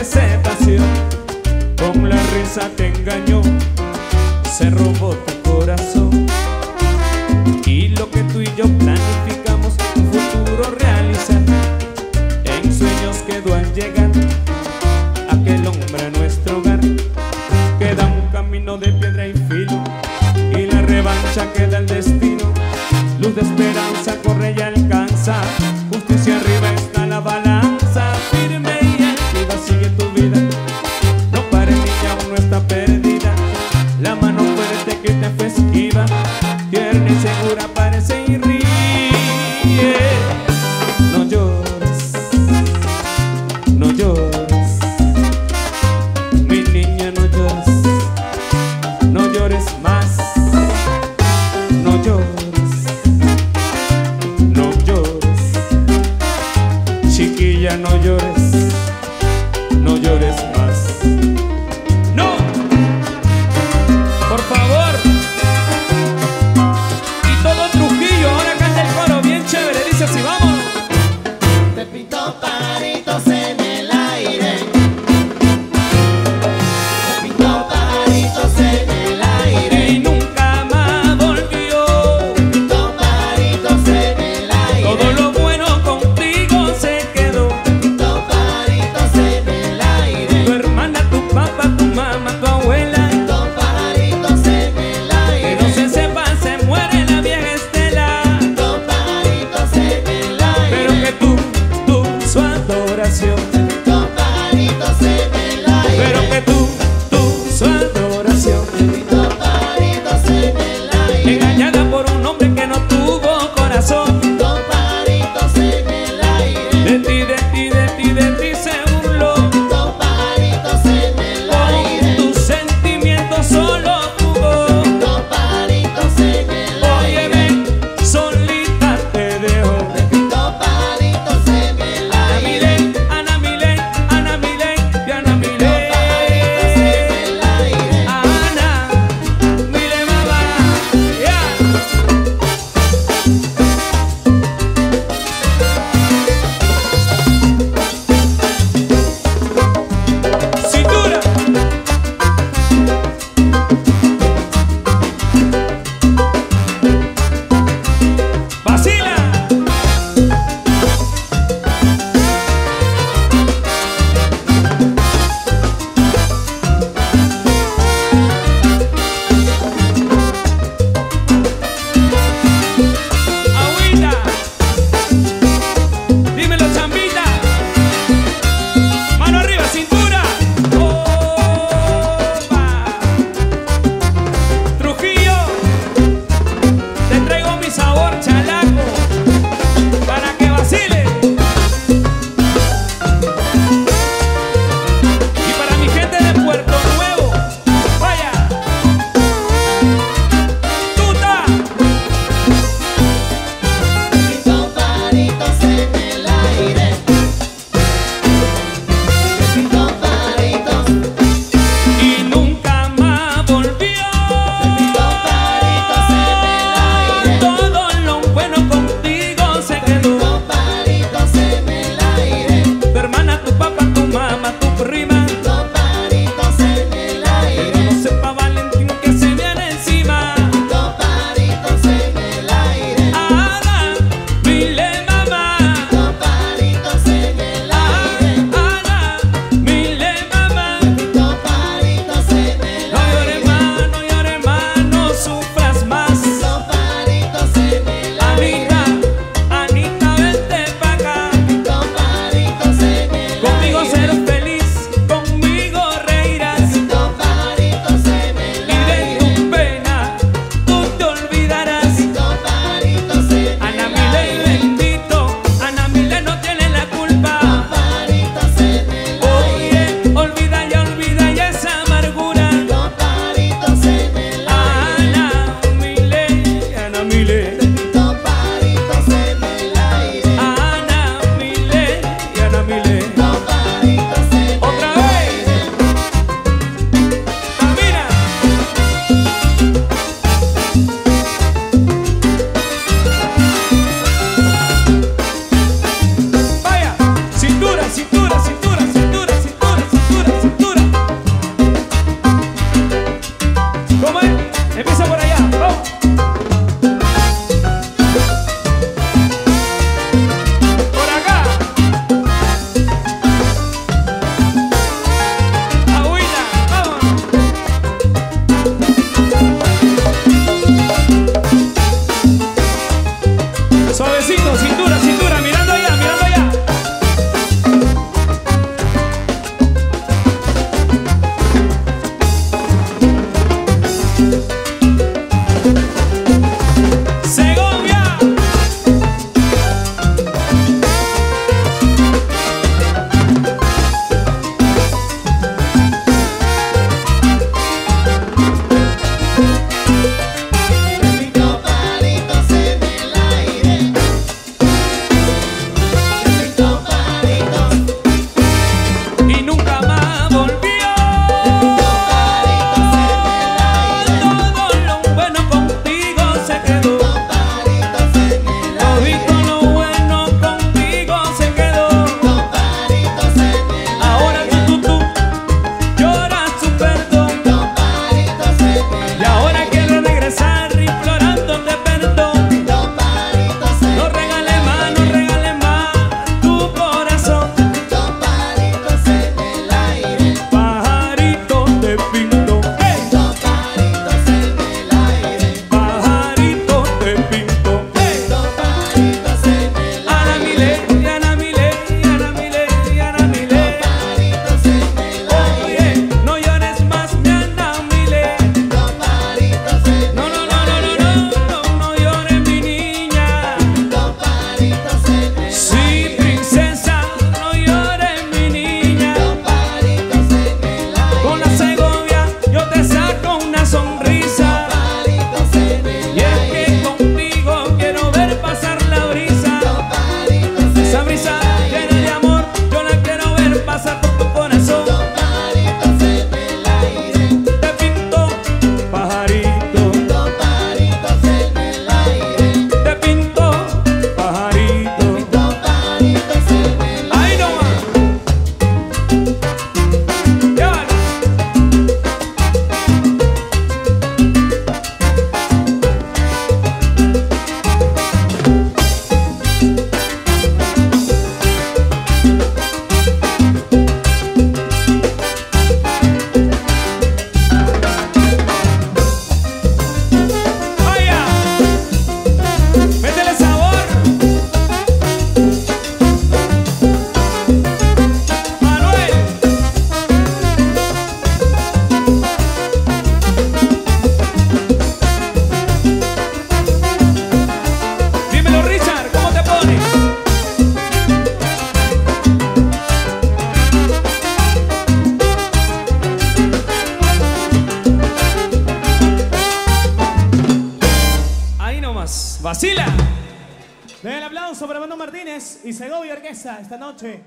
presentación. Con la risa te engañó Se robó tu corazón. Y lo que tú y yo planificamos Un futuro realizar. En sueños quedó al llegar Aquel hombre a nuestro hogar. Queda un camino de piedra y filo Y la revancha queda el destino. Luz de esperanza corre perdido. ¡Vacila! Den el aplauso para Mano Martínez y Segovia Orquesta esta noche.